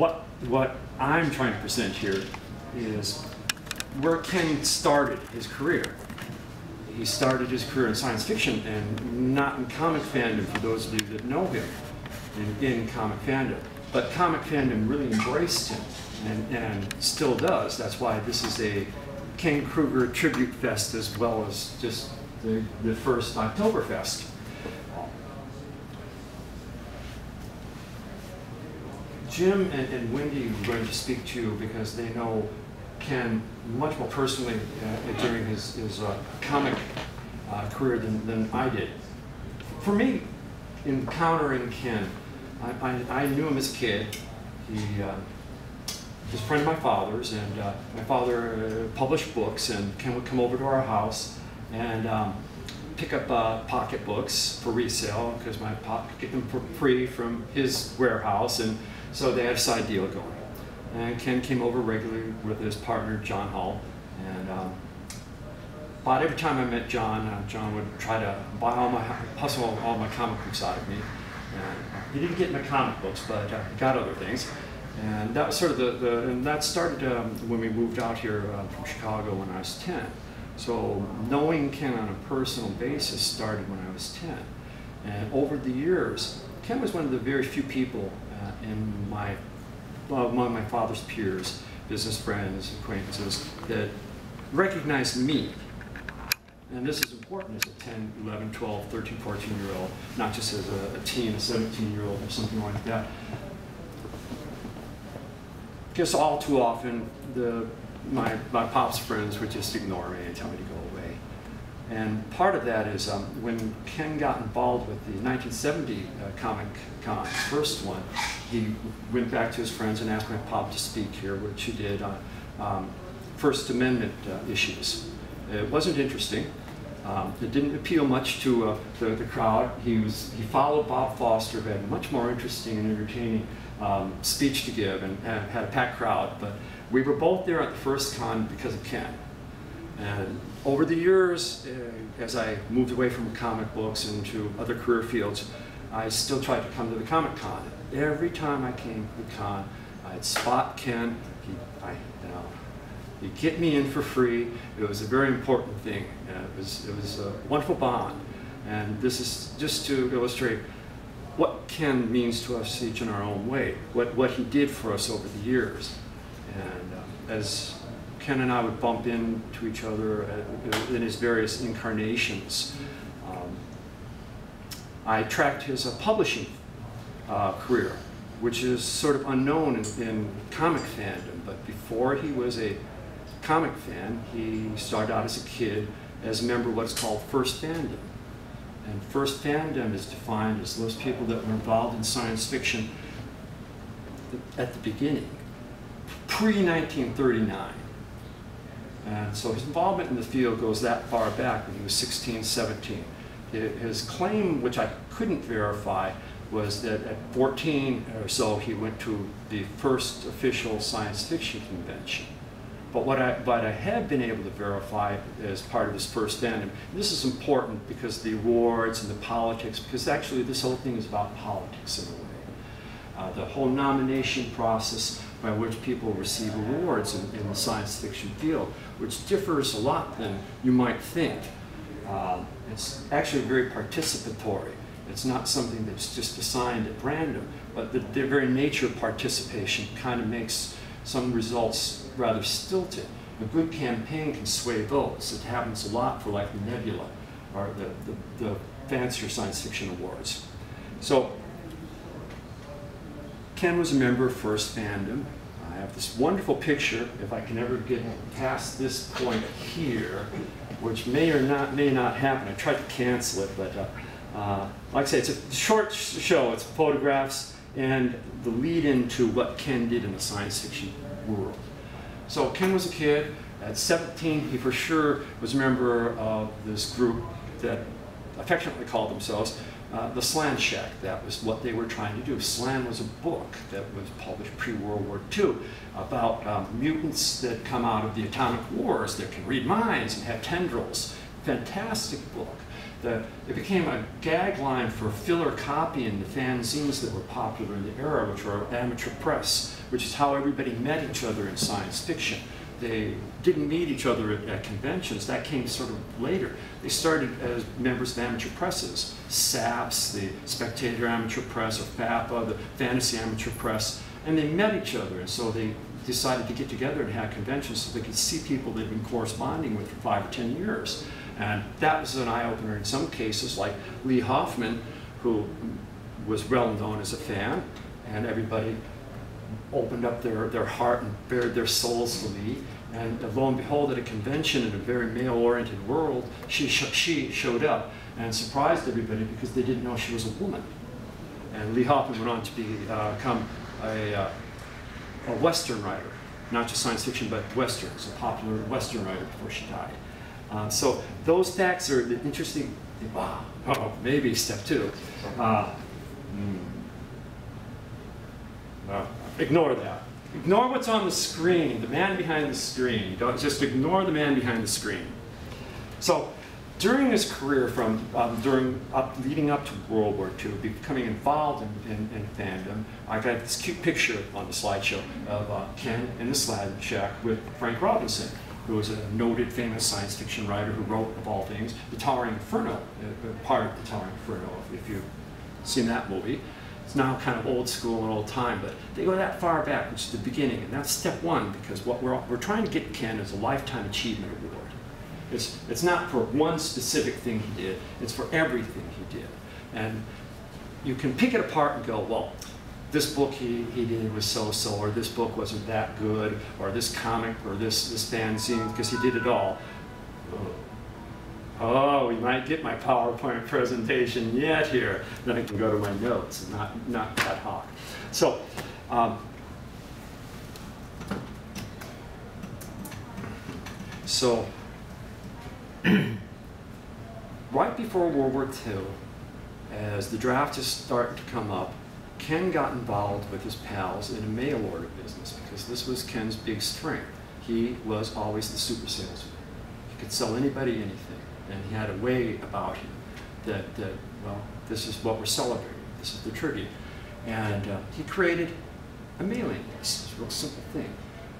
what, what I'm trying to present here is where Ken started his career. He started his career in science fiction and not in comic fandom, for those of you that know him, in, in comic fandom. But comic fandom really embraced him and, and still does. That's why this is a Ken Krueger tribute fest as well as just the, the first Oktoberfest. Jim and, and Wendy are going to speak to you because they know Ken much more personally uh, during his, his uh, comic uh, career than, than I did. For me, encountering Ken, I, I, I knew him as a kid. He uh, was a friend of my father's, and uh, my father uh, published books, and Ken would come over to our house and um, pick up uh, pocket books for resale because my pop get them for free from his warehouse, and so they had a side deal going. And Ken came over regularly with his partner, John Hall. And um, about every time I met John, uh, John would try to buy all my, hustle all, all my comic books out of me. And he didn't get my comic books, but uh, he got other things. And that was sort of the, the and that started um, when we moved out here uh, from Chicago when I was 10. So knowing Ken on a personal basis started when I was 10. And over the years, Ken was one of the very few people uh, in my well, among my father's peers, business friends, acquaintances, that recognized me. And this is important as a 10, 11, 12, 13, 14 year old, not just as a, a teen, a 17 year old, or something like that. Because all too often, the, my, my pop's friends would just ignore me and tell me to go. And part of that is um, when Ken got involved with the 1970 uh, Comic Con, first one, he went back to his friends and asked my pop to speak here, which he did on um, First Amendment uh, issues. It wasn't interesting. Um, it didn't appeal much to uh, the, the crowd. He, was, he followed Bob Foster, who had a much more interesting and entertaining um, speech to give and, and had a packed crowd. But we were both there at the first con because of Ken. And over the years, uh, as I moved away from comic books into other career fields, I still tried to come to the Comic Con. Every time I came to the con, I'd spot Ken. He, I, you know, he'd get me in for free. It was a very important thing. Uh, it was it was a wonderful bond. And this is just to illustrate what Ken means to us each in our own way. What what he did for us over the years. And uh, as Ken and I would bump into each other in his various incarnations. Um, I tracked his uh, publishing uh, career, which is sort of unknown in, in, comic fandom. But before he was a comic fan, he started out as a kid as a member of what's called First Fandom. And First Fandom is defined as those people that were involved in science fiction at the beginning, pre-1939. And so his involvement in the field goes that far back when he was 16, 17. His claim, which I couldn't verify, was that at 14 or so he went to the first official science fiction convention. But what I, what I have been able to verify as part of his first fandom, this is important because the awards and the politics, because actually this whole thing is about politics in a way. Uh, the whole nomination process by which people receive awards in, in the science fiction field, which differs a lot than you might think. Um, it's actually very participatory. It's not something that's just assigned at random, but the, the very nature of participation kind of makes some results rather stilted. A good campaign can sway votes. It happens a lot for like the Nebula or the, the, the fancier science fiction awards. So Ken was a member of First Fandom. I have this wonderful picture, if I can ever get past this point here, which may or not may not happen. I tried to cancel it, but uh, uh, like I say, it's a short show. It's photographs and the lead into what Ken did in the science fiction world. So Ken was a kid. At 17, he for sure was a member of this group that affectionately called themselves uh, the Slan Shack. That was what they were trying to do. Slan was a book that was published pre-World War II about um, mutants that come out of the atomic wars that can read minds and have tendrils. Fantastic book. the, it became a gag line for filler copying the fanzines that were popular in the era, which were amateur press, which is how everybody met each other in science fiction. They didn't meet each other at, at conventions. That came sort of later. They started as members of amateur presses, SAPS, the Spectator Amateur Press, or FAPA, the Fantasy Amateur Press, and they met each other. And so they decided to get together and have conventions so they could see people they'd been corresponding with for five or 10 years. And that was an eye-opener in some cases, like Lee Hoffman, who was well known as a fan, and everybody opened up their, their heart and bared their souls to me. And lo and behold, at a convention in a very male-oriented world, she, sh she showed up and surprised everybody because they didn't know she was a woman. And Lee Hoffman went on to become uh, a, uh, a Western writer, not just science fiction, but Westerns, a popular Western writer before she died. Uh, so those facts are interesting. Wow, oh, maybe step two. Mm, ignore that. Ignore what's on the screen, the man behind the screen. Don't just ignore the man behind the screen. So during his career from um, during up, leading up to World War II, becoming involved in, in, in, fandom, I've got this cute picture on the slideshow of uh, Ken in the Slan Shack with Frank Robinson, who was a noted famous science fiction writer who wrote, of all things, The Towering Inferno, uh, uh part of The Towering Inferno, if you've seen that movie. It's now kind of old school and old time, but they go that far back, which is the beginning, and that's step one, because what we're, we're trying to get Ken is a Lifetime Achievement Award. It's, it's not for one specific thing he did, it's for everything he did. And you can pick it apart and go, well, this book he, he did was so-so, or this book wasn't that good, or this comic, or this, this fanzine, because he did it all. Oh, we might get my PowerPoint presentation yet here. Then I can go to my notes and not, not that hawk. So, um, so right before World War II, as the draft is starting to come up, Ken got involved with his pals in a mail order business because this was Ken's big strength. He was always the super salesman. He could sell anybody anything, and he had a way about him that, that well, this is what we're celebrating. This is the tribute. And uh, he created a mailing list. It's a real simple thing.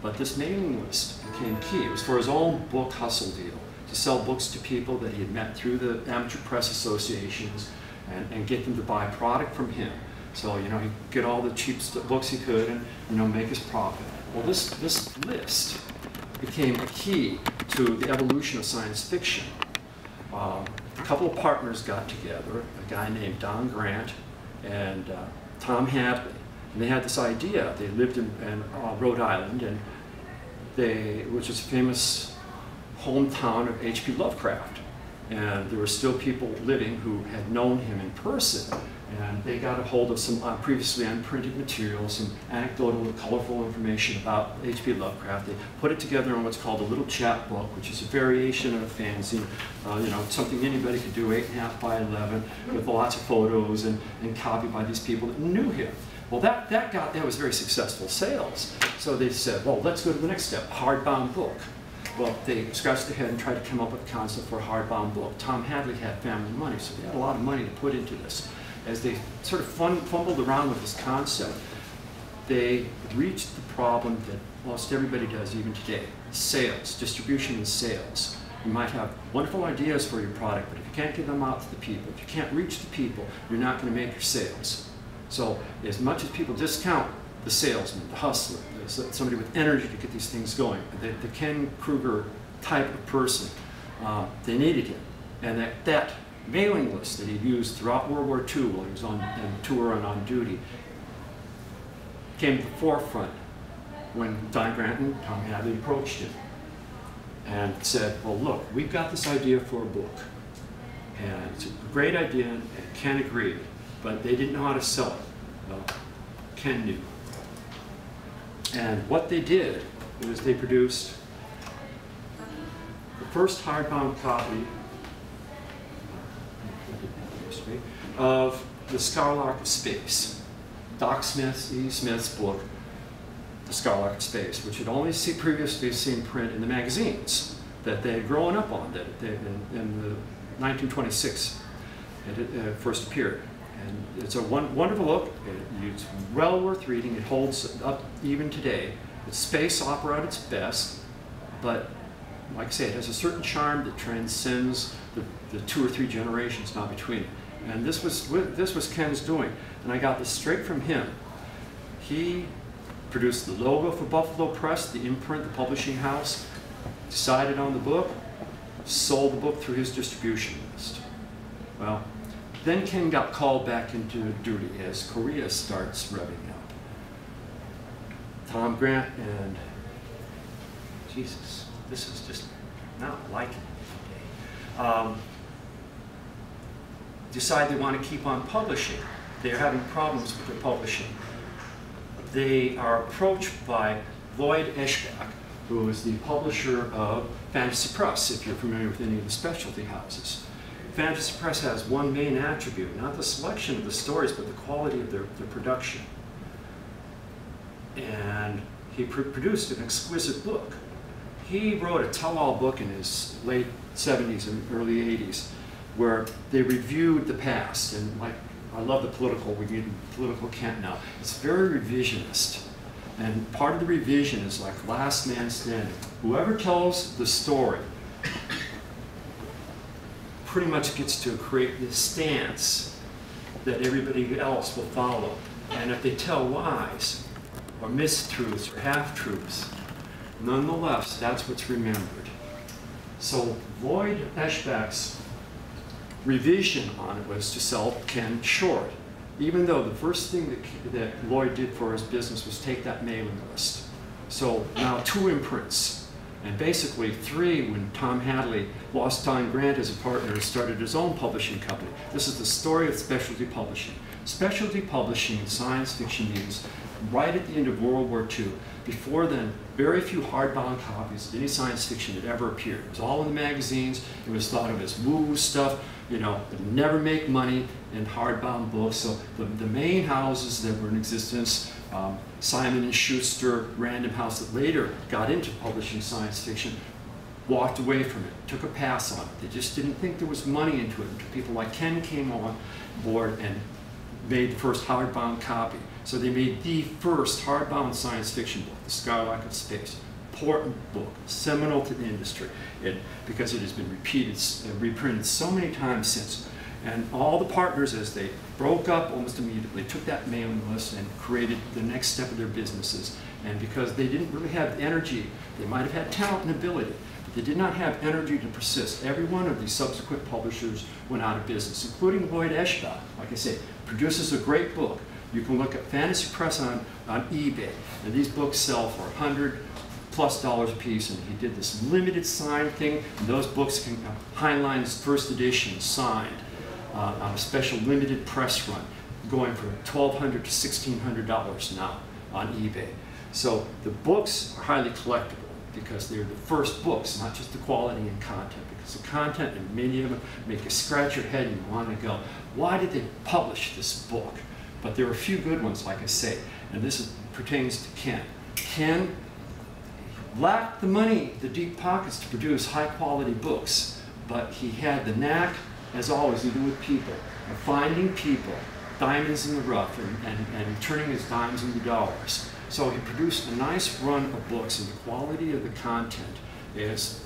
But this mailing list became key. It was for his own book hustle deal to sell books to people that he had met through the amateur press associations and, and get them to buy product from him. So, you know, he'd get all the cheap books he could and, you know, make his profit. Well, this, this list became a key to the evolution of science fiction. Um, a couple of partners got together, a guy named Don Grant and uh, Tom Hadley. And they had this idea. They lived in, in uh, Rhode Island, and they, which is a famous hometown of H.P. Lovecraft. And there were still people living who had known him in person. And they got a hold of some uh, previously unprinted material, some anecdotal and colorful information about H.P. Lovecraft. They put it together in what's called a little chapbook, which is a variation of a fanzine, uh, you know, something anybody could do, eight and a half by 11, with lots of photos and, and copied by these people that knew him. Well, that, that got, that was very successful sales. So they said, well, let's go to the next step, hardbound book. Well, they scratched their head and tried to come up with a concept for a hardbound book. Tom Hadley had family money, so they had a lot of money to put into this. As they sort of fun, fumbled around with this concept, they reached the problem that almost everybody does even today, sales, distribution and sales. You might have wonderful ideas for your product, but if you can't get them out to the people, if you can't reach the people, you're not going to make your sales. So as much as people discount the salesman, the hustler, somebody with energy to get these things going. The, the Ken Krueger type of person, uh, they needed him. And that, that mailing list that he used throughout World War II while he was on, on tour and on duty came to the forefront when Don Grant and Tom Hadley approached him and said, well, look, we've got this idea for a book. And it's a great idea, and Ken agreed, but they didn't know how to sell it. Well, Ken knew. And what they did was they produced the first hardbound copy of The Skylark of Space, Doc Smith's, E. Smith's book, The Skylark of Space, which had only see, previously seen print in the magazines that they had grown up on, that they, in, in the 1926 it uh, first appeared. And it's a one, wonderful book. It, it's well worth reading. It holds up even today. It's space opera at its best, but like I say, it has a certain charm that transcends the, the two or three generations now between. And this was, this was Ken's doing. And I got this straight from him. He produced the logo for Buffalo Press, the imprint, the publishing house, decided on the book, sold the book through his distribution list. Well, then Ken got called back into duty as Korea starts revving up. Tom Grant and Jesus, this is just not like it. Um, decide they want to keep on publishing. They're having problems with their publishing. They are approached by Lloyd Eschbach, who is the publisher of Fantasy Press, if you're familiar with any of the specialty houses. Fantasy Press has one main attribute, not the selection of the stories, but the quality of their, their production. And he pr produced an exquisite book. He wrote a tell-all book in his late 70s and early 80s where they reviewed the past. And like, I love the political, we get political Kent now. It's very revisionist. And part of the revision is like last man standing. Whoever tells the story pretty much gets to create this stance that everybody else will follow. And if they tell lies, or mistruths, or half-truths, nonetheless, that's what's remembered. So Lloyd Eschbach's revision on it was to sell Ken short, even though the first thing that, that Lloyd did for his business was take that mailing list. So now two imprints and basically three when Tom Hadley lost Don Grant as a partner and started his own publishing company. This is the story of specialty publishing. Specialty publishing in science fiction means right at the end of World War II. Before then, very few hardbound copies of any science fiction had ever appeared. It was all in the magazines. It was thought of as woo-woo stuff, you know, never make money in hardbound books. So the, the main houses that were in existence um, Simon Schuster, Random House, that later got into publishing science fiction, walked away from it, took a pass on it. They just didn't think there was money into it until people like Ken came on board and made the first hardbound copy. So they made the first hardbound science fiction book, The Skylark of Space. Important book, seminal to the industry, it, because it has been repeated, uh, reprinted so many times since. And all the partners, as they broke up almost immediately, took that mailing list and created the next step of their businesses. And because they didn't really have energy, they might have had talent and ability, but they did not have energy to persist. Every one of these subsequent publishers went out of business, including Lloyd Eschbach. Like I say, produces a great book. You can look at Fantasy Press on, on eBay, and these books sell for 100 plus dollars a piece, and he did this limited sign thing, and those books can, uh, Heinlein's first edition signed uh, on a special limited press run, going from 1,200 to $1,600 now on eBay. So the books are highly collectible because they're the first books, not just the quality and content, because the content and many of them make you scratch your head and you want to go, why did they publish this book? But there are a few good ones, like I say, and this is, pertains to Ken. Ken lacked the money, the deep pockets to produce high quality books, but he had the knack as always, even with people, of finding people, diamonds in the rough, and, and, and turning his dimes into dollars. So he produced a nice run of books, and the quality of the content is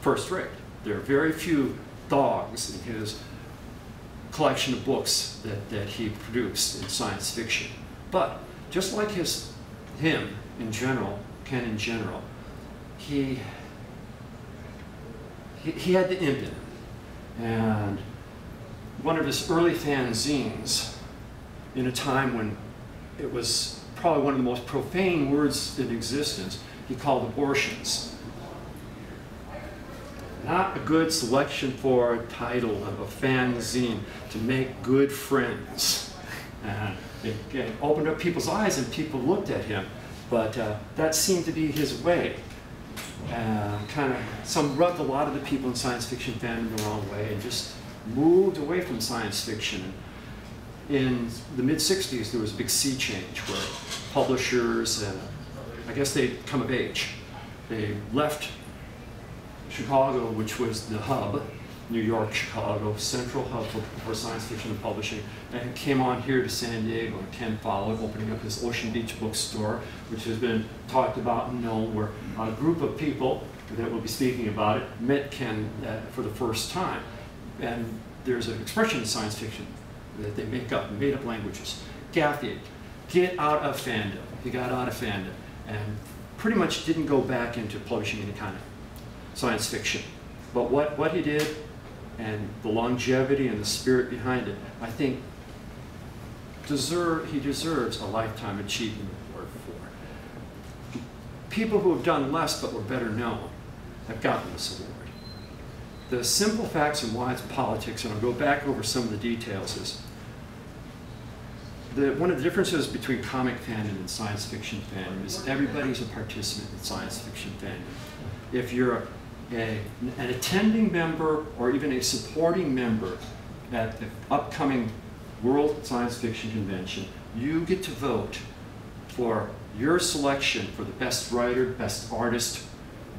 first rate. There are very few dogs in his collection of books that, that he produced in science fiction. But just like his him in general, Ken in general, he, he, he had the imp in him and one of his early fanzines in a time when it was probably one of the most profane words in existence, he called abortions. Not a good selection for a title of a fanzine to make good friends. And it, it opened up people's eyes and people looked at him, but uh, that seemed to be his way uh, kind of some rubbed a lot of the people in science fiction fandom the wrong way and just moved away from science fiction. In the mid 60s, there was a big sea change where publishers and I guess they'd come of age. They left Chicago, which was the hub, New York, Chicago, central hub for, for science fiction and publishing, and came on here to San Diego. And Ken followed, opening up his Ocean Beach bookstore, which has been talked about and known, where a group of people that will be speaking about it met Ken uh, for the first time. And there's an expression in science fiction that they make up, made up languages. Gaffney, get out of fandom. He got out of fandom and pretty much didn't go back into publishing any kind of science fiction. But what, what he did and the longevity and the spirit behind it, I think deserve, he deserves a Lifetime Achievement Award for. People who have done less but were better known have gotten this award. The simple facts and why it's politics, and I'll go back over some of the details, is the, one of the differences between comic fandom and science fiction fandom is everybody's a participant in science fiction fandom. If you're a, a, an attending member or even a supporting member at the upcoming World Science Fiction Convention, you get to vote for your selection for the best writer, best artist,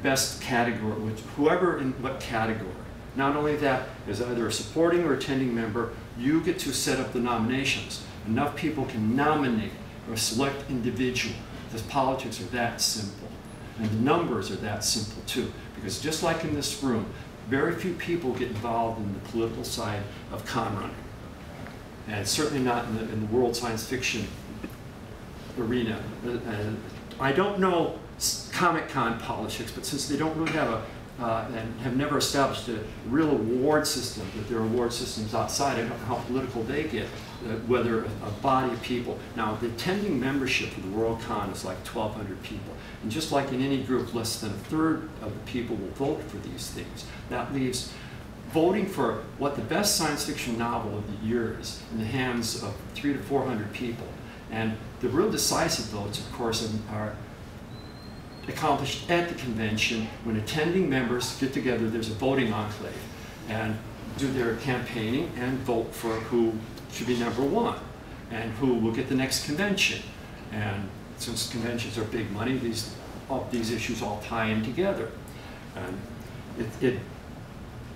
best category, whoever in what category. Not only that, as either a supporting or attending member, you get to set up the nominations. Enough people can nominate or select individual. The politics are that simple. And the numbers are that simple too. Because just like in this room, very few people get involved in the political side of con running. And certainly not in the, in the world science fiction arena. Uh, I don't know Comic Con politics, but since they don't really have a uh, and have never established a real award system, that there are award systems outside. I don't know how political they get, uh, whether a, a, body of people. Now, the attending membership of the World Con is like 1,200 people. And just like in any group, less than a third of the people will vote for these things. That leaves voting for what the best science fiction novel of the year is in the hands of three to 400 people. And the real decisive votes, of course, are accomplished at the convention when attending members get together, there's a voting enclave, and do their campaigning and vote for who should be number one and who will get the next convention. And since conventions are big money, these, all, these issues all tie in together. And it, it,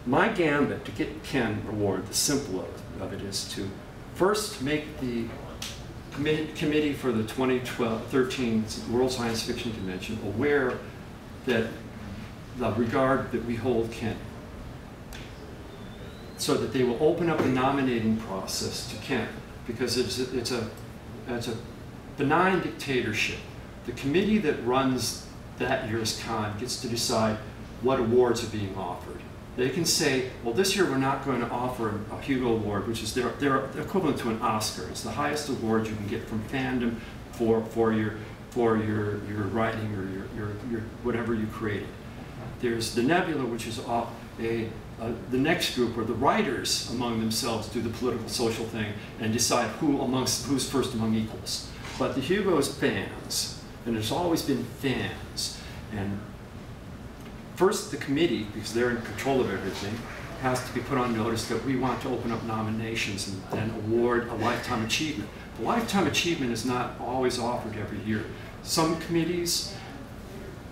my gambit to get Ken Award, the simple of, of it is to first make the committee for the 2013 World Science Fiction Convention aware that the regard that we hold Kent, so that they will open up the nominating process to Kent, because it's it's a, it's a benign dictatorship. The committee that runs that year's con gets to decide what awards are being offered. They can say, well, this year we're not going to offer a Hugo Award, which is their, their equivalent to an Oscar. It's the highest award you can get from fandom for, for, your, for your, your writing or your, your, your whatever you created. There's the Nebula, which is a, a the next group, where the writers among themselves, do the political social thing and decide who amongst who's first among equals. But the Hugo's fans, and there's always been fans, and First, the committee, because they're in control of everything, has to be put on notice that we want to open up nominations and then award a lifetime achievement. The lifetime achievement is not always offered every year. Some committees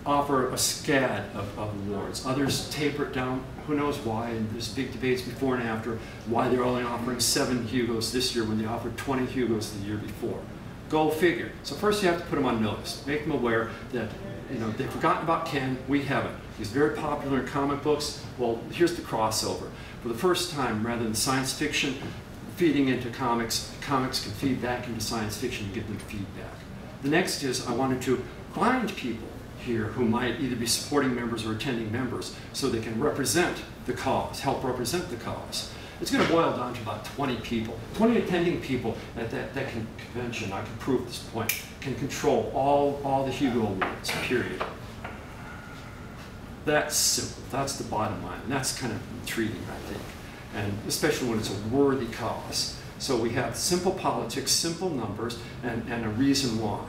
offer a scad of, of, awards. Others taper it down. Who knows why? And there's big debates before and after why they're only offering seven Hugos this year when they offered 20 Hugos the year before. Go figure. So first you have to put them on notice. Make them aware that you know they've forgotten about Ken. We haven't. He's very popular in comic books. Well, here's the crossover. For the first time, rather than science fiction feeding into comics, comics can feed back into science fiction and give them feedback. The next is I wanted to find people here who might either be supporting members or attending members so they can represent the cause, help represent the cause. It's going to boil down to about 20 people. 20 attending people at that, that convention, I can prove this point, can control all, all the Hugo Awards, period. That's simple. That's the bottom line. And that's kind of intriguing, I think. And especially when it's a worthy cause. So we have simple politics, simple numbers, and, and a reason why.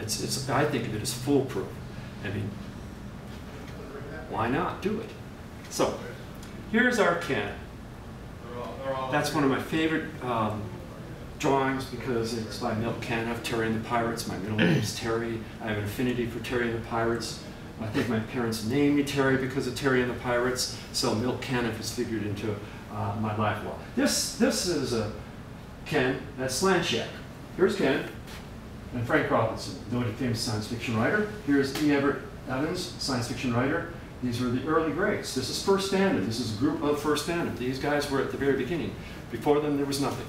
It's, it's, I think of it as foolproof. I mean, why not do it? So, here's our Ken. That's one of my favorite um, drawings because it's by Milt Caniff, Terry and the Pirates. My middle name is Terry. I have an affinity for Terry and the Pirates. I think my parents named me Terry because of Terry and the Pirates, so Milt Caniff is figured into uh, my life well. This, this is a Ken, that's Slant Here's Ken and Frank Robinson, noted famous science fiction writer. Here's E. Everett Evans, science fiction writer. These were the early greats. This is First Fandom. This is a group of First Fandom. These guys were at the very beginning. Before them, there was nothing.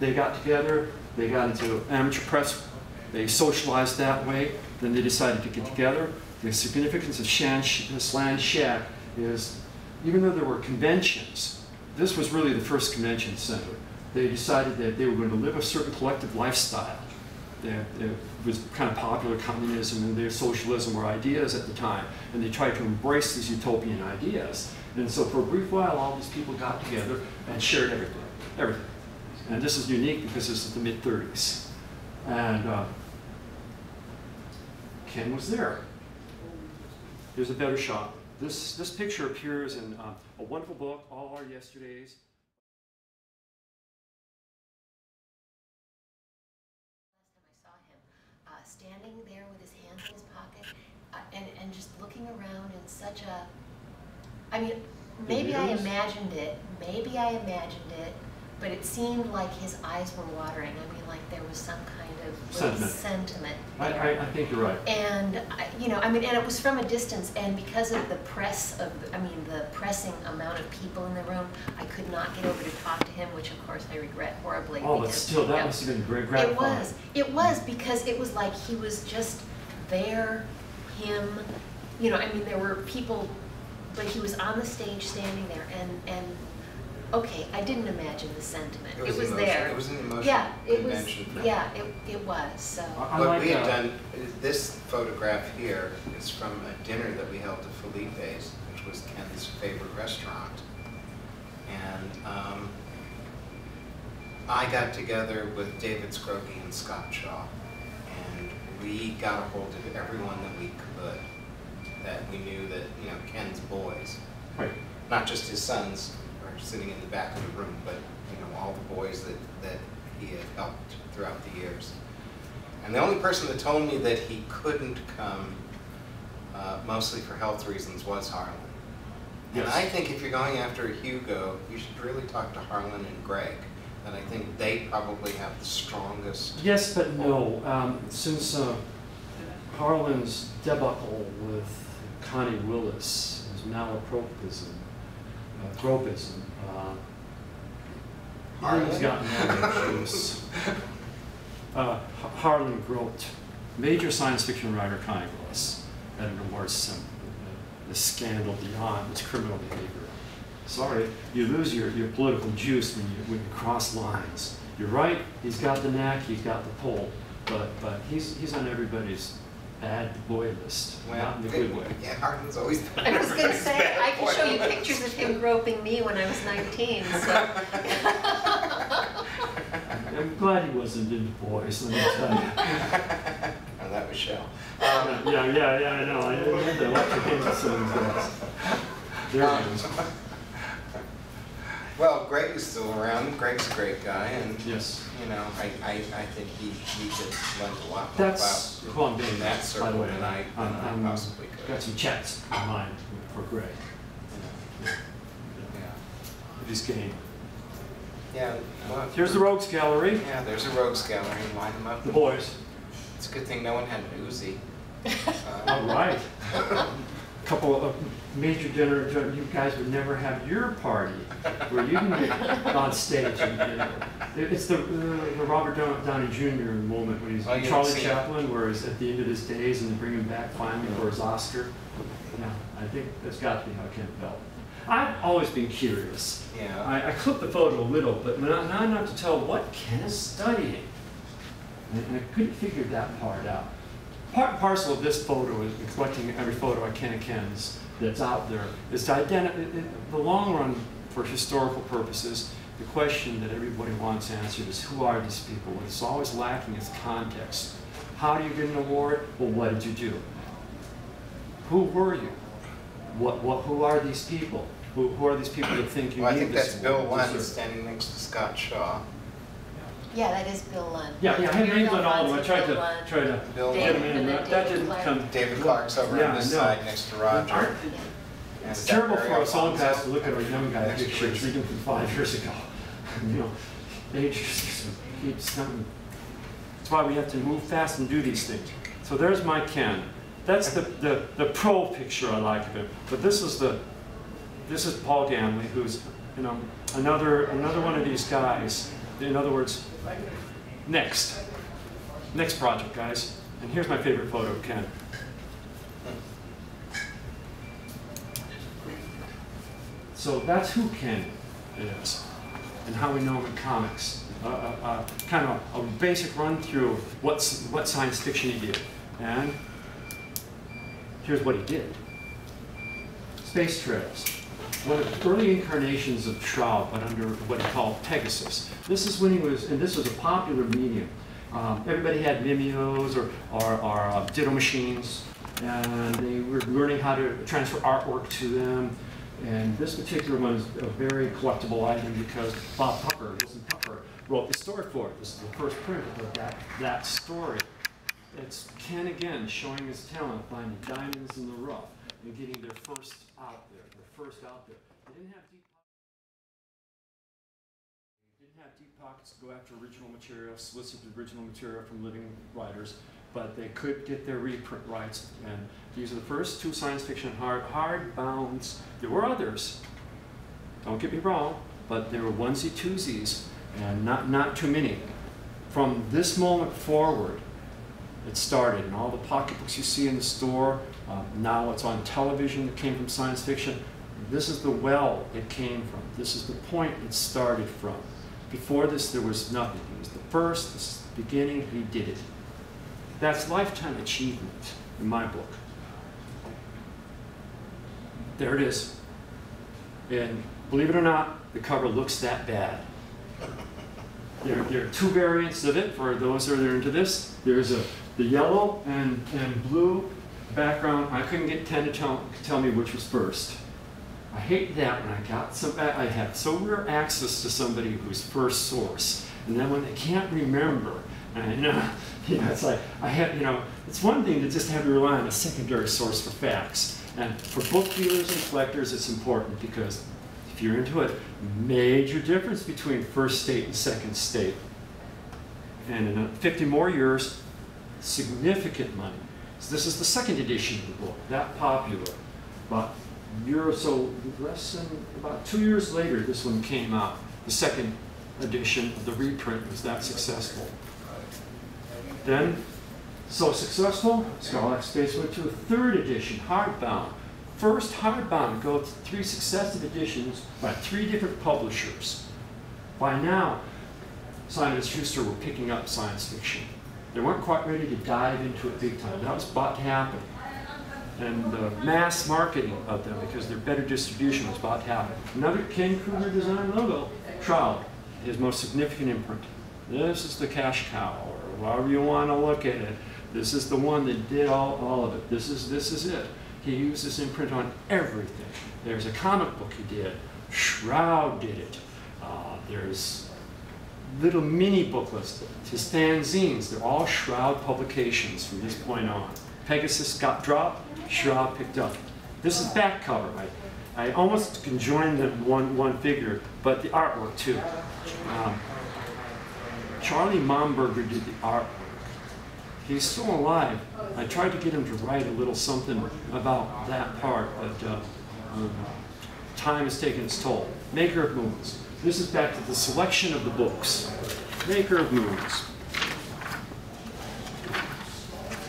They got together, they got into amateur press, they socialized that way, then they decided to get together. The significance of Shan, uh, Slan Shack is, even though there were conventions, this was really the first convention center. They decided that they were going to live a certain collective lifestyle. It was kind of popular communism and their socialism were ideas at the time, and they tried to embrace these utopian ideas. And so for a brief while, all these people got together and shared everything, everything. And this is unique because this is the mid 30s. And uh, Ken was there. Here's a better shot. This, this picture appears in uh, a wonderful book, All Our Yesterdays. Last time I saw him, uh, standing there with his hands in his pocket uh, and, and just looking around in such a, I mean, maybe I imagined it, maybe I imagined it, but it seemed like his eyes were watering. I mean, like there was some kind of Sentiment. sentiment I. I, I think you're right. And, I- you know, I mean, and it was from a distance, and because of the press of, I mean, the pressing amount of people in the room, I could not get over to talk to him, which of course I regret horribly. Oh, but still, that yeah. must have been great It was, it was, because it was like he was just there, him, you know, I mean, there were people, but he was on the stage standing there, and, and, okay, I didn't imagine the sentiment. It was was there. it was an emotional Yeah, it was, convention for him. yeah, it, it was, so. I What like, we had done, this photograph here is from a dinner that we held at Felipe's, which was Ken's favorite restaurant. And um, I got together with David Scroggy and Scott Shaw, and we got a hold of everyone that we could, that we knew that, you know, Ken's boys, Right. not just his sons are sitting in the back of the room, but, you know, all the boys that, that he had helped throughout the years. And the only person that told me that he couldn't come, uh, mostly for health reasons, was Harlan. Yes. And I think if you're going after Hugo, you should really talk to Harlan and Greg. And I think they probably have the strongest. Yes, but no. Um, since uh, Harlan's debacle with Connie Willis, his malapropism, uh, gropism, uh, Harlan's gotten more issues. Uh, Harlan Grote, major science fiction writer Connie Willis, at an awards ceremony. The scandal beyond its criminal behavior. Sorry, you lose your, your political juice when you, when you cross lines. You're right, he's got the knack, he's got the pull, but, but he's, he's on everybody's bad boy list, not in the good way. Yeah, Harlan's always been. I was gonna say, I can show you list. pictures of him groping me when I was nineteen, so. I'm glad he wasn't into boys, let me tell you. Oh, that was Shel. Yeah, yeah, yeah, yeah, I know, I had to watch your hands some of these guys. There it is. Um, Well, Greg is still around. Greg's a great guy, and Yes. you know, I, I, I think he, he could learn a lot more That's about who I'm being, in that by the way. than I, than I'm- I I'm, possibly could. Got some chats in mind for Greg, Yeah. if he's game. Yeah. well, Here's the Rogues Gallery, Yeah, there's a rogues gallery. Line them up. the boys. It's a good thing no one had an Uzi. All Uh, right. Couple of major dinner, you guys would never have your party where you can get on stage. and- and It's the, the Robert Dow- Downey Jr. moment when he's Oh, Charlie didn't see it? Chaplin, where he's at the end of his days and they bring him back finally for his Oscar. Yeah, I think that's got to be how Ken felt. I've always been curious. Yeah. I, I clipped the photo a little, but I'm not to tell what Ken is studying. And and I couldn't figure that part out. Part and parcel of this photo is collecting every photo I can of Ken's that's out there is to identify, in the long run, for historical purposes, the question that everybody wants answered is who are these people? What's always lacking is context. How do you get an award? Well, what did you do? Who were you? What, what, who are these people? Who, who are these people that think you Well, I think that's Bill award? Lund standing next to Scott Shaw. Yeah, that is Bill Lund. Yeah, yeah, I have names Bill on all of them, I tried to, Lund. tried to Bill get them in, and that David didn't Clark. come. David Clark's over Yeah, on this I know. side next to Roger. Aren't- Yeah. And It's is terrible for us old guys Alfonso to look at our young guy next to pictures, Richard? even from five years ago. You know, age just keeps coming. That's why we have to move fast and do these things. So there's my Ken. That's the, the, the pro picture I like of him. But this is the, this is Paul Ganley, who's, you know, another, another one of these guys. In other words, next. Next project, guys. And here's my favorite photo of Ken. So that's who Ken is and how we know him in comics. Uh, uh, uh, kind of a basic run through what's, what science fiction he did. And here's what he did. Space Trails. One of the early incarnations of Shroud, but under what he called Pegasus. This is when he was, and this was a popular medium. Um, everybody had Mimeos or, or, or uh, ditto machines, and they were learning how to transfer artwork to them. And this particular one is a very collectible item because Bob Tucker, Wilson Tucker, wrote the story for it. This is the first print of that, that story. It's Ken again showing his talent, finding diamonds in the rough and getting their first first out there. They didn't have deep they didn't have deep pockets to go after original material, solicit original material from living writers, but they could get their reprint rights. And these are the first two science fiction hard hard bounds. There were others. Don't get me wrong, but there were onesie twosies, and not not too many. From this moment forward, it started, and all the pocketbooks you see in the store, uh, now it's on television that came from science fiction. This is the well it came from. This is the point it started from. Before this, there was nothing. He was the first, this is the beginning, he did it. That's lifetime achievement in my book. There it is. And believe it or not, the cover looks that bad. There, there are two variants of it for those that are into this. There's a the yellow and, and blue background. I couldn't get Ken to tell, tell me which was first. I hate that when I got some, I had so rare access to somebody who's first source. And then when they can't remember, and uh, you know, it's like, I have, you know, it's one thing to just have to rely on a secondary source for facts. And for book dealers and collectors, it's important because if you're into it, major difference between first state and second state. And in uh, 50 more years, significant money. So this is the second edition of the book, that popular. But year or so, less than about two years later, this one came out. The second edition of the reprint was that successful. Then, so successful, Scholar Space went to a third edition, hardbound. First hardbound go to three successive editions by three different publishers. By now, Simon and Schuster were picking up science fiction. They weren't quite ready to dive into it big time. That was about to happen. And the mass marketing of them, because their better distribution was about to happen. Another Ken Krueger design logo, Shroud, his most significant imprint. This is the cash cow, or however you want to look at it. This is the one that did all, all of it. This is, this is it. He used this imprint on everything. There's a comic book he did. Shroud did it. Uh, there's little mini booklets, his fanzines. They're all Shroud publications from this point on. Pegasus got dropped, Shroud picked up. This is back cover. I, I almost can join them one, one figure, but the artwork too. Um, Charlie Momberger did the artwork. He's still alive. I tried to get him to write a little something about that part, but uh, um, time has taken its toll. Maker of Moons. This is back to the selection of the books. Maker of Moons.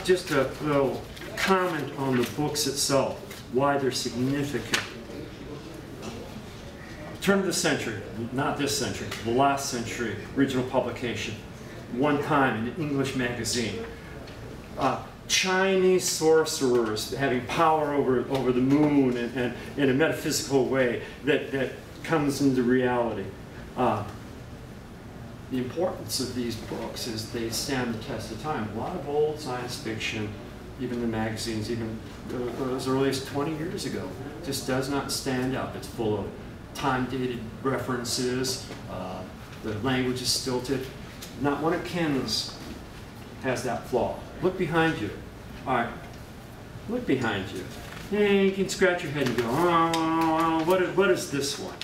Just a little comment on the books itself, why they're significant. Turn of the century, not this century, the last century, original publication. One time in an English magazine. Uh, Chinese sorcerers having power over, over the moon and, and in a metaphysical way that, that comes into reality. Uh, the importance of these books is they stand the test of time. A lot of old science fiction, even the magazines, even as early as 20 years ago, just does not stand up. It's full of time-dated references. Uh, the language is stilted. Not one of Ken's has that flaw. Look behind you. All right, look behind you. And you can scratch your head and go, oh, what is, what is this one?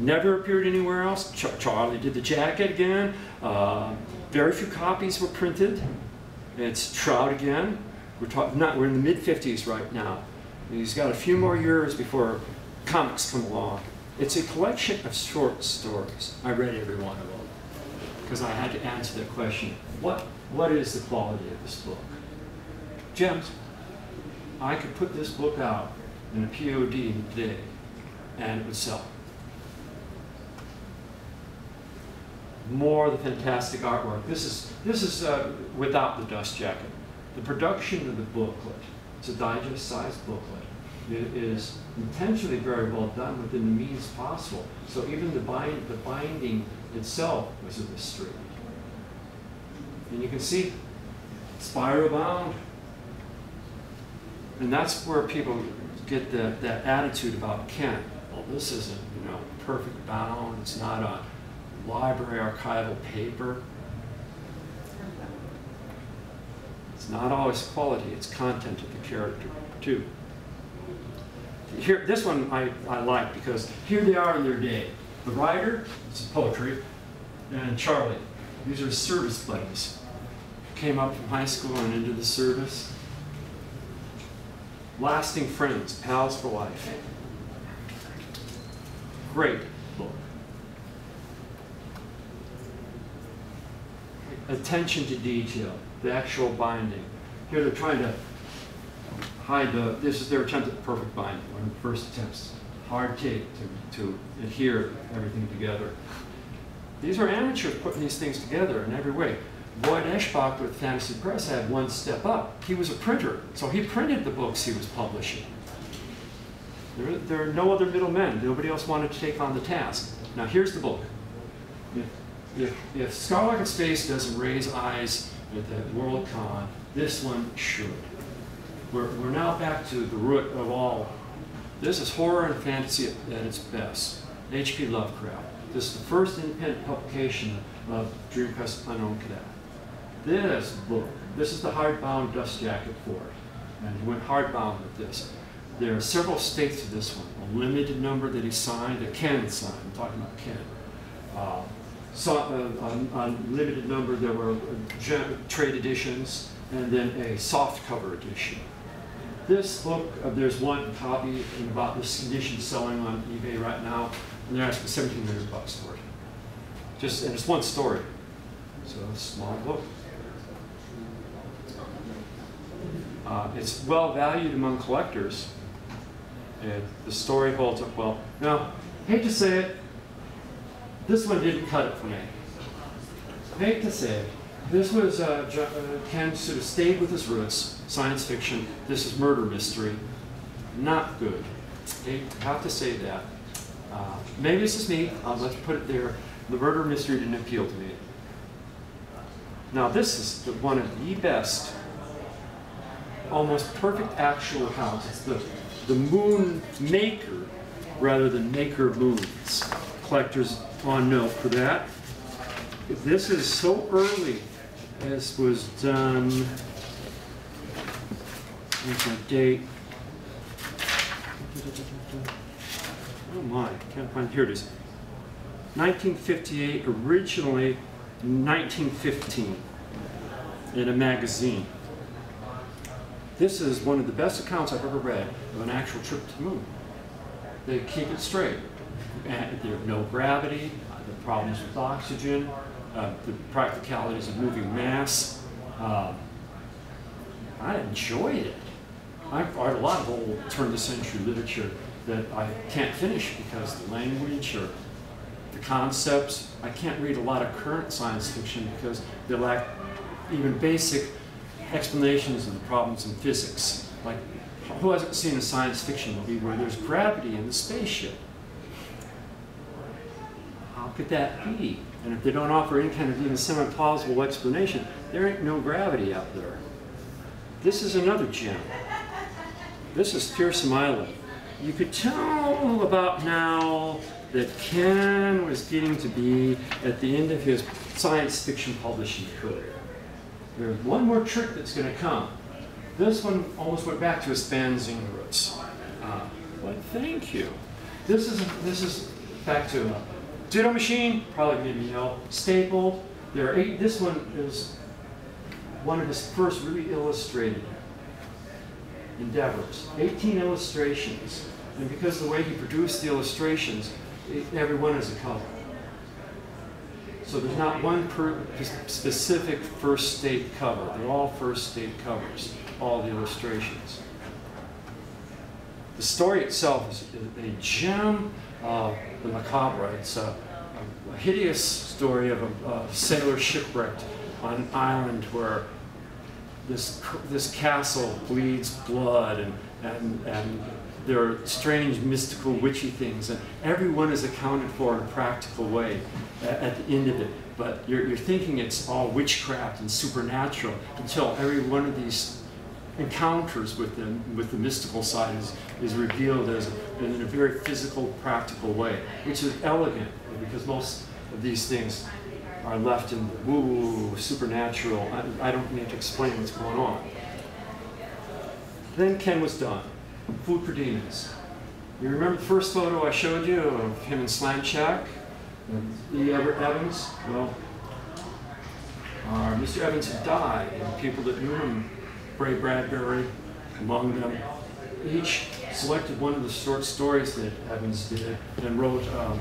Never appeared anywhere else. Ch Charlie did the jacket again. Uh, very few copies were printed. It's Trout again. We're talking not. We're in the mid 50s right now. He's got a few more years before comics come along. It's a collection of short stories. I read every one of them because I had to answer the question: What what is the quality of this book? Gems. I could put this book out in a POD today, and it would sell. More of the fantastic artwork. This is, this is uh, without the dust jacket. The production of the booklet, it's a digest-sized booklet, it is intentionally very well done within the means possible. So even the, bind, the binding itself was a mystery. And you can see spiral bound. And that's where people get the, that attitude about Kent. Well, this isn't, you know, perfect bound. It's not a library archival paper. It's not always quality, it's content of the character too. Here, this one I, I like because here they are in their day. The writer, it's poetry, and Charlie. These are service buddies. Came up from high school and into the service. Lasting friends, pals for life. Great book. Attention to detail, the actual binding. Here they're trying to hide the, this is their attempt at perfect binding, one of the first attempts. Hard take to, to adhere everything together. These are amateurs putting these things together in every way. Lloyd Eshbach with Fantasy Press had one step up. He was a printer, so he printed the books he was publishing. There, there are no other middlemen. Nobody else wanted to take on the task. Now here's the book if, if Scholarlight in Space doesn't raise eyes at the Worldcon, this one should. We're, we're now back to the root of all. This is horror and fantasy at, at its best. H.P. Lovecraft. This is the first independent publication of Dream-Quest of Unknown Kadath. This book, this is the hardbound dust jacket for it. And he went hardbound with this. There are several states to this one. A limited number that he signed, a Ken signed. I'm talking about Ken. Uh, saw a limited number. There were trade editions and then a soft cover edition. This book, uh, there's one copy in about this condition selling on eBay right now, and they're asking 1700 bucks for it. Just, and it's one story. So it's a small book. Uh, it's well valued among collectors. And the story holds up well. Now, hate to say it, this one didn't cut it for me. Hate to say. This was, uh, uh, Ken sort of stayed with his roots, science fiction. This is murder mystery. Not good. I have to say that. Uh, maybe this is me. Uh, let's put it there. The murder mystery didn't appeal to me. Now this is the, one of the best, almost perfect actual accounts. It's the, the moon maker rather than maker moons. Collectors on note for that. This is so early. This was done, what's the date? Oh my, can't find, here it is. 1958, originally 1915 in a magazine. This is one of the best accounts I've ever read of an actual trip to the moon. They keep it straight there's no gravity, uh, the problems with oxygen, uh, the practicalities of moving mass. Uh, I enjoyed it. I've read a lot of old turn-of-the-century literature that I can't finish because the language or the concepts. I can't read a lot of current science fiction because they lack even basic explanations of the problems in physics. Like, who hasn't seen a science fiction movie where there's gravity in the spaceship? Could that be? And if they don't offer any kind of even semi-plausible explanation, there ain't no gravity out there. This is another gem. This is Fearsome Island. You could tell about now that Ken was getting to be at the end of his science fiction publishing career. There's one more trick that's going to come. This one almost went back to his fanzine roots. Uh, but thank you. This is this is back to a Ditto machine, probably maybe you know, stapled. There are eight. This one is one of his first really illustrated endeavors. 18 illustrations. And because the way he produced the illustrations, it, every one is a color. So there's not one per specific first state cover. They're all first state covers, all the illustrations. The story itself is a gem of the macabre. It's a, a hideous story of a, a sailor shipwrecked on an island where this, this castle bleeds blood and, and, and there are strange mystical witchy things and everyone is accounted for in a practical way at, at the end of it but you're, you're thinking it's all witchcraft and supernatural until every one of these encounters with the, with the mystical side is, is revealed as in a very physical, practical way, which is elegant because most of these things are left in woo, supernatural. I, I don't need to explain what's going on. Then Ken was done. Food for Demons. You remember the first photo I showed you of him in Slan Shack? E. Everett Evans? Well, uh, Mr. Evans had died, and people that knew him, Ray Bradbury among them, each selected one of the short stories that Evans did and wrote um,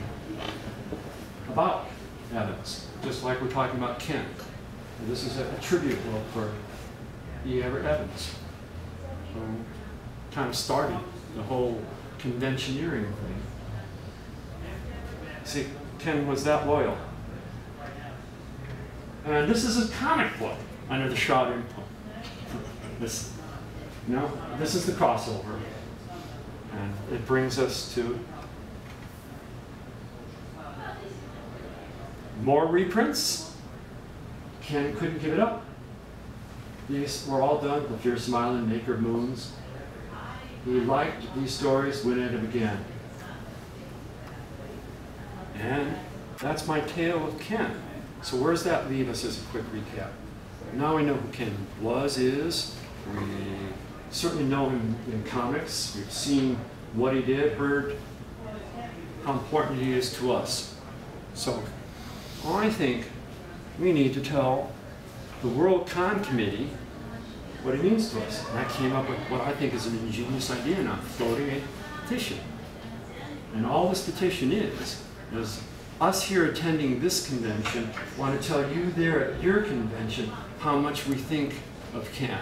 about Evans just like we're talking about Ken. And this is a, a tribute book for E. Everett Evans. So kind of started the whole conventioneering thing. See, Ken was that loyal. And this is a comic book under the imprint. This, know, this is the crossover. And it brings us to More reprints. Ken couldn't give it up. These were all done. The Fierce Smiling Maker Moons. He liked these stories, went at them again. And that's my tale of Ken. So where does that leave us as a quick recap? Now we know who Ken was, is. We certainly know him in comics. We've seen what he did, heard how important he is to us. So I think we need to tell the World Con Committee what it means to us. And I came up with what I think is an ingenious idea, and I'm floating a petition. And all this petition is, is us here attending this convention want to tell you there at your convention how much we think of Ken,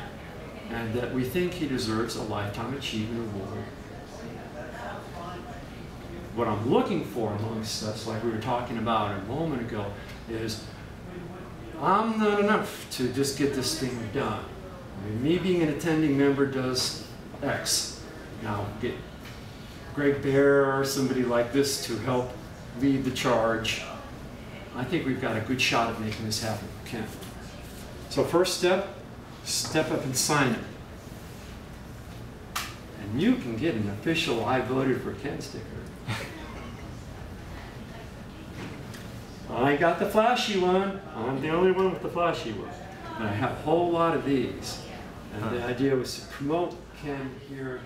and that we think he deserves a Lifetime Achievement Award what I'm looking for amongst us, like we were talking about a moment ago, is I'm not enough to just get this thing done. I mean, me being an attending member does X. Now, get Greg Bear or somebody like this to help lead the charge. I think we've got a good shot at making this happen, Ken. So first step, step up and sign it. And you can get an official I voted for Ken sticker. I got the flashy one. I'm the only one with the flashy one. And I have a whole lot of these. And the idea was to promote Ken here.